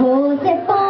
वो से पा